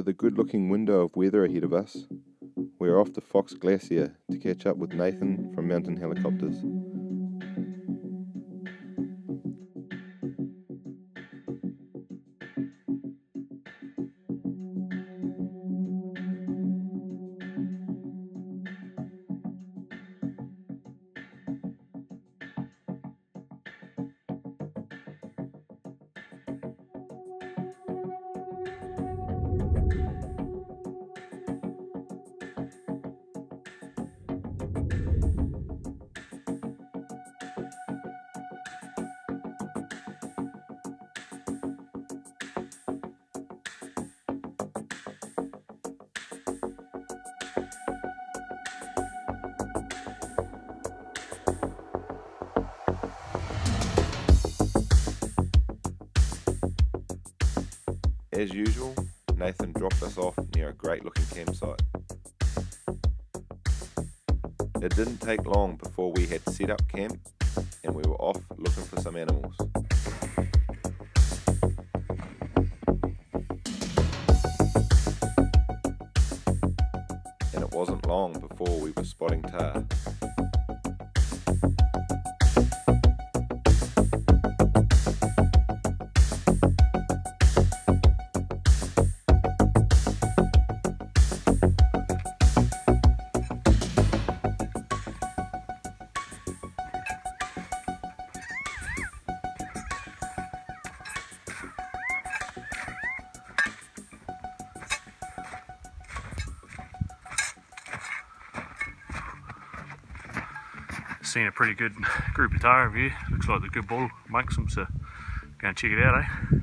With a good looking window of weather ahead of us, we're off to Fox Glacier to catch up with Nathan from Mountain Helicopters. As usual, Nathan dropped us off near a great looking campsite. It didn't take long before we had set up camp and we were off looking for some animals. And it wasn't long before we were spotting tahr. Seen a pretty good group of tahr here. Looks like the good bull makes them, so go and check it out, eh?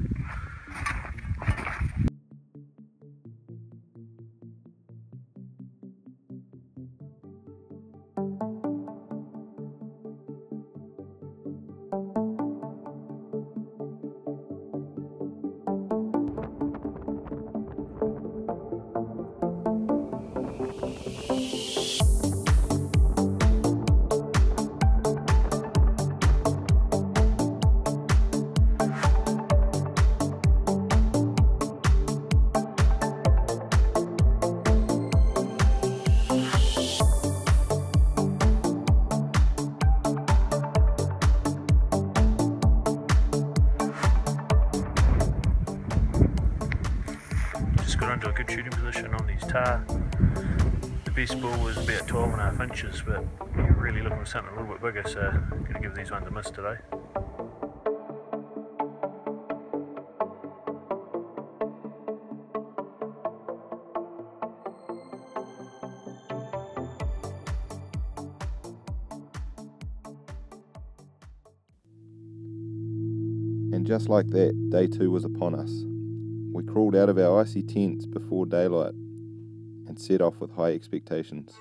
Into a good shooting position on these tahr. The best ball was about 12 and a half inches, but you're really looking for something a little bit bigger, so I'm going to give these ones a miss today. And just like that, day two was upon us. We crawled out of our icy tents before daylight and set off with high expectations.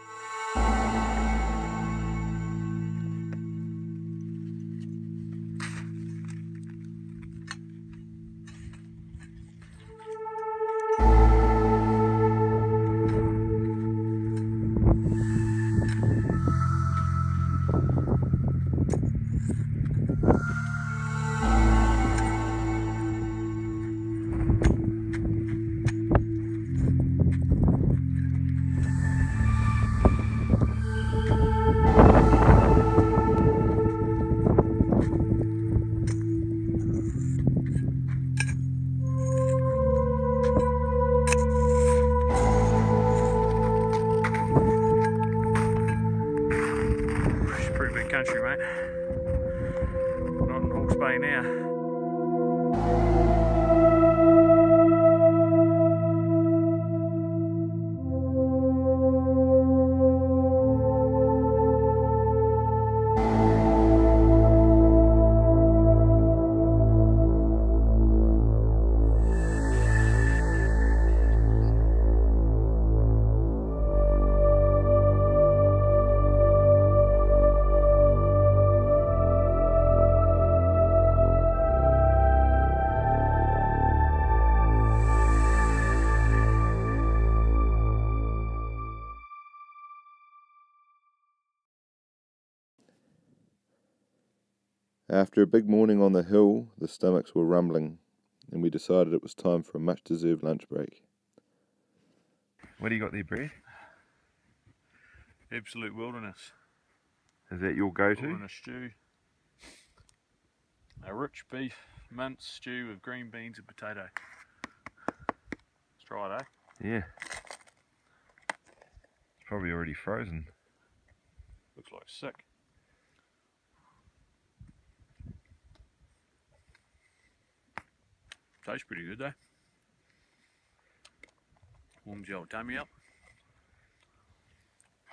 After a big morning on the hill, the stomachs were rumbling, and we decided it was time for a much deserved lunch break. What do you got there, Brad? Absolute wilderness. Is that your go-to? Wilderness stew. A rich beef mince stew with green beans and potato. Let's try it, eh? Yeah. It's probably already frozen. Looks like sick. Tastes pretty good though. Warms your old tummy up.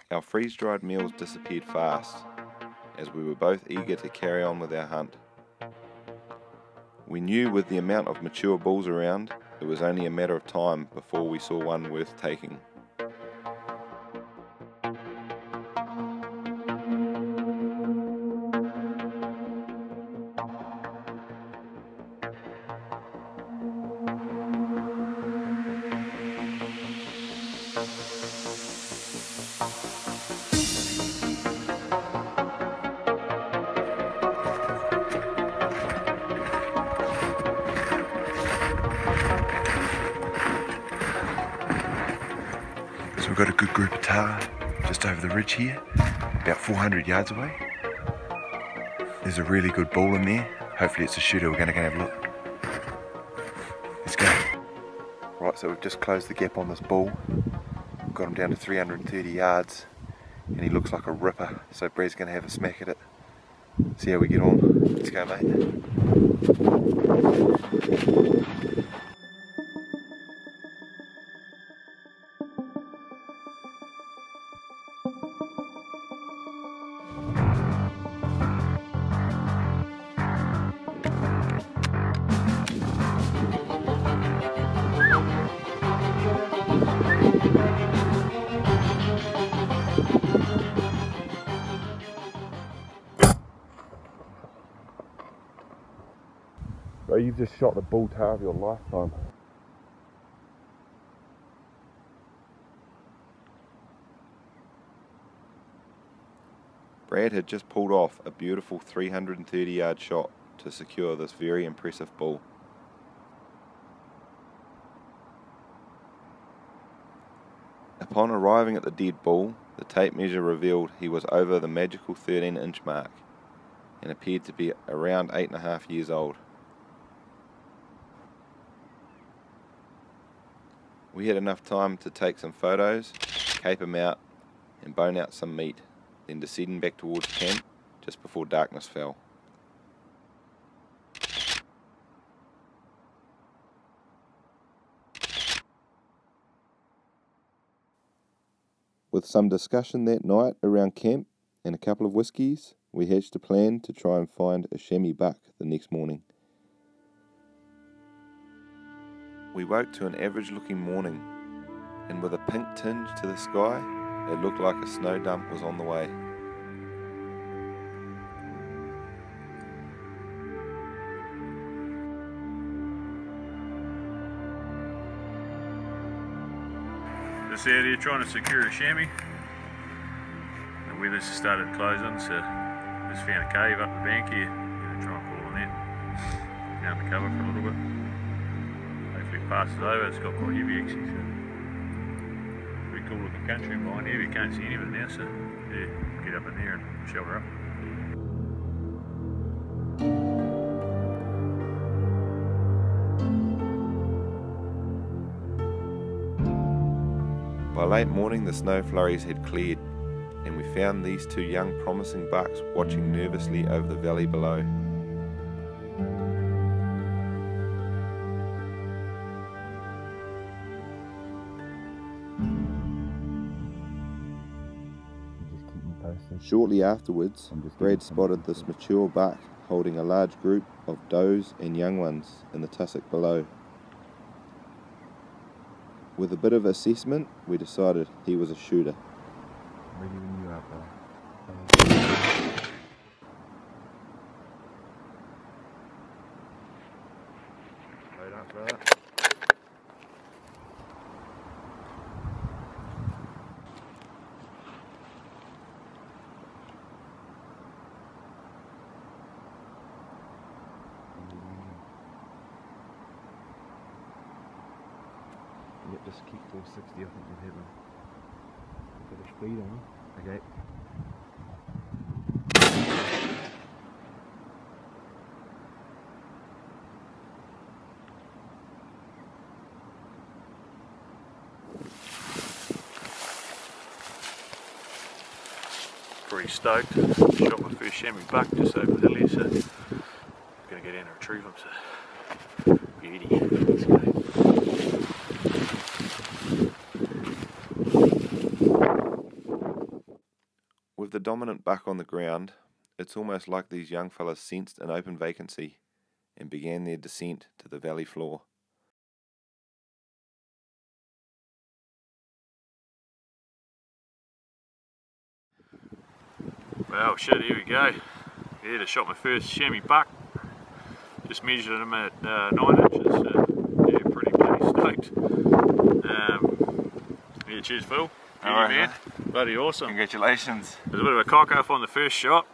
Our freeze-dried meals disappeared fast, as we were both eager to carry on with our hunt. We knew with the amount of mature bulls around, it was only a matter of time before we saw one worth taking. So we've got a good group of tahr just over the ridge here, about 400 yards away. There's a really good ball in there. Hopefully it's a shooter. We're going to go and have a look. Let's go. Right, so we've just closed the gap on this bull. Got him down to 330 yards and he looks like a ripper. So Brad's going to have a smack at it. See how we get on. Let's go, mate. You've just shot the bull tahr of your lifetime. Brad had just pulled off a beautiful 330 yard shot to secure this very impressive bull. Upon arriving at the dead bull, the tape measure revealed he was over the magical 13 inch mark and appeared to be around 8.5 years old. We had enough time to take some photos, cape them out, and bone out some meat, then descending back towards camp just before darkness fell. With some discussion that night around camp and a couple of whiskies, we hatched a plan to try and find a chamois buck the next morning. We woke to an average looking morning, and with a pink tinge to the sky, it looked like a snow dump was on the way. This area trying to secure a chamois. The weather's started closing, so just found a cave up the bank here. Gonna try and pull on that. Down the cover for a little bit. Hopefully it passes over. It's got quite heavy actually. So. Pretty cool looking country behind here. You can't see any of it now, so yeah, get up in there and shelter up. By late morning, the snow flurries had cleared, and we found these two young, promising bucks watching nervously over the valley below. Shortly afterwards, Brad spotted this mature buck holding a large group of does and young ones in the tussock below. With a bit of assessment, we decided he was a shooter. Ready when you are, bro. Load up, brother. Just keep 460, I think you'll them. Put the speed on. Okay. Pretty stoked. Shot my first chamois buck just over the hilly, so gonna get in and retrieve him. So beauty. Let's go. With the dominant buck on the ground, it's almost like these young fellas sensed an open vacancy and began their descent to the valley floor. Well, shit, here we go. Yeah, I shot my first chamois buck. Just measured him at uh, 9 inches. So, yeah, pretty, pretty stoked. Um, yeah, cheers, Phil. Beauty, Alright, man. Bloody awesome. Congratulations. There's a bit of a cock off on the first shot,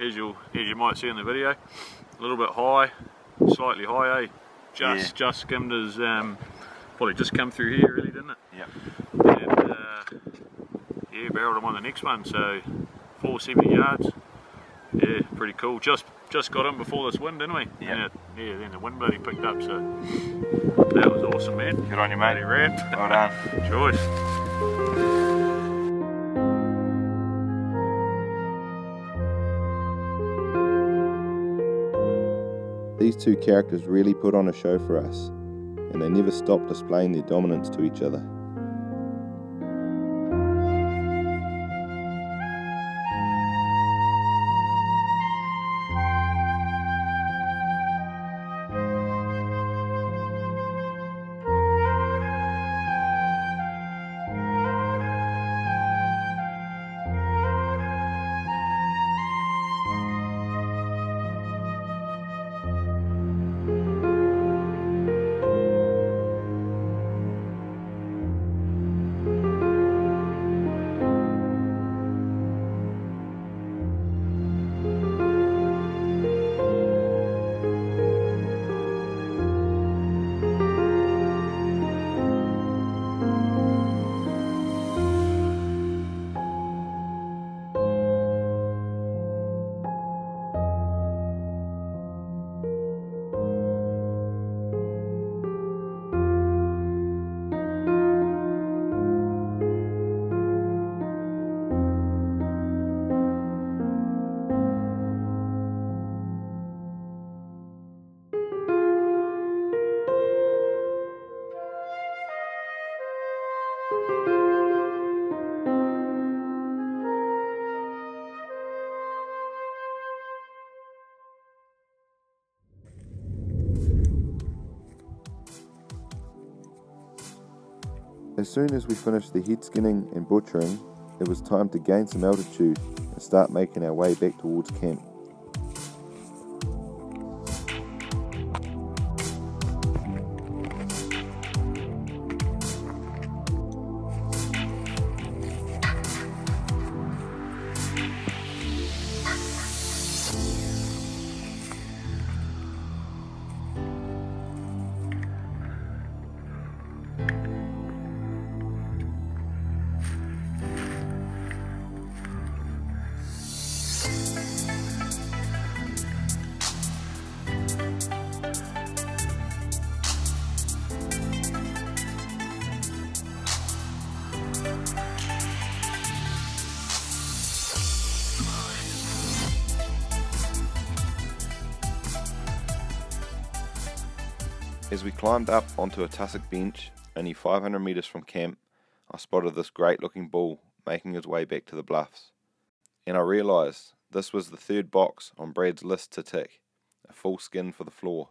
as you as you might see in the video. A little bit high, slightly high, eh? Just Yeah. just skimmed his um, probably just come through here, really, didn't it? Yep. And uh, yeah, barreled him on the next one, so 470 yards. Yeah, pretty cool. Just just got him before this wind, didn't we? Yep. And yeah, then the wind bloody picked up, so that was awesome, man. Good on you, Bloody mate. rad. Well done. Choice. These two characters really put on a show for us, and they never stop displaying their dominance to each other. As soon as we finished the head skinning and butchering, it was time to gain some altitude and start making our way back towards camp. As we climbed up onto a tussock bench, only 500 metres from camp, I spotted this great looking bull making his way back to the bluffs. And I realised this was the third box on Brad's list to tick a full skin for the floor.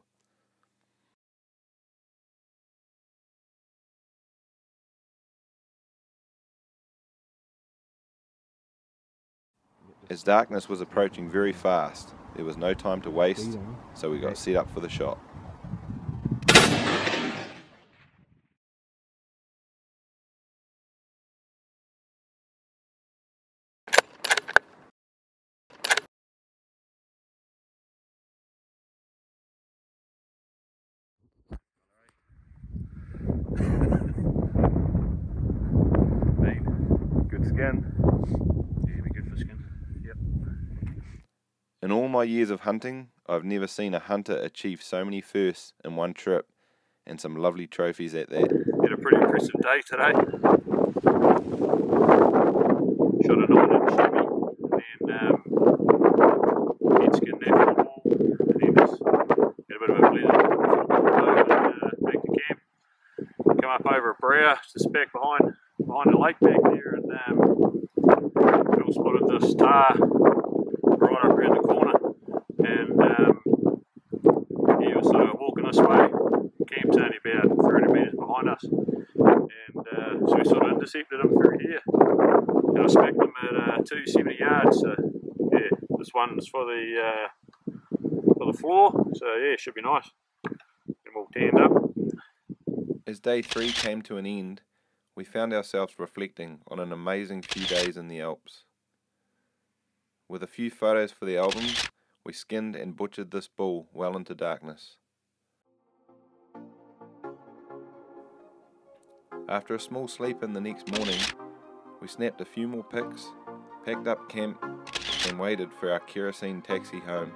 As darkness was approaching very fast, there was no time to waste, so we got set up for the shot. Skin. Yeah, be good for skin. Yep. In all my years of hunting, I've never seen a hunter achieve so many firsts in one trip, and some lovely trophies at that. Had a pretty impressive day today. Shot a nine inch shimmy, and then um, head skinned that ball, and then just had a bit of a blizzard and uh, back to camp. Come up over a brow, just back behind behind the lake back Phil spotted this tahr right up around the corner, and um, he was sort of walking this way. Camp's only about 300 metres behind us, and uh, so we sort of intercepted him through here. And I spec him at uh, 270 yards. So yeah, this one's for the uh, for the floor. So yeah, should be nice. And we'll tanned up. As day three came to an end, we found ourselves reflecting on an amazing few days in the Alps. With a few photos for the albums, we skinned and butchered this bull well into darkness. After a small sleep in the next morning, we snapped a few more pics, packed up camp, and waited for our kerosene taxi home.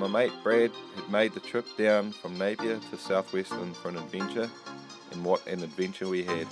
My mate Brad had made the trip down from Napier to Southwestland for an adventure, and what an adventure we had.